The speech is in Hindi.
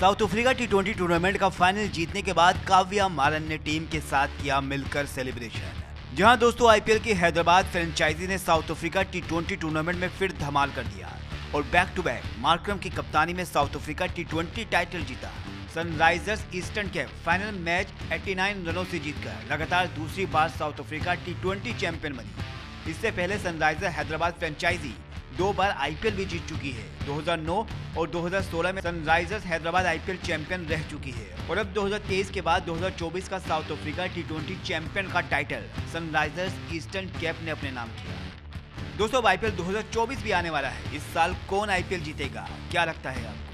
South Africa T twenty tournament का फाइनल जीतने के बाद काव्या मारन ने टीम के साथ किया मिलकर सेलिब्रेशन जहाँ दोस्तों आईपीएल की हैदराबाद फ्रेंचाइजी ने South Africa T twenty tournament में फिर धमाल कर दिया और बैक टू बैक मार्क्रम की कप्तानी में South Africa T twenty title जीता। सनराइजर्स ईस्टर्न के फाइनल मैच 89 रनों से जीतकर लगातार दूसरी बार South Africa T twenty champion बनी। इससे पहले सनराइजर हैदराबाद फ्रेंचाइजी दो बार आईपीएल भी जीत चुकी है। 2009 और 2016 में सनराइजर्स हैदराबाद आईपीएल चैंपियन रह चुकी है और अब 2023 के बाद 2024 का साउथ अफ्रीका टी चैंपियन का टाइटल सनराइजर्स ईस्टर्न कैप ने अपने नाम किया। दोस्तों आईपीएल 2024 भी आने वाला है। इस साल कौन आईपीएल जीतेगा? क्या लगता है अब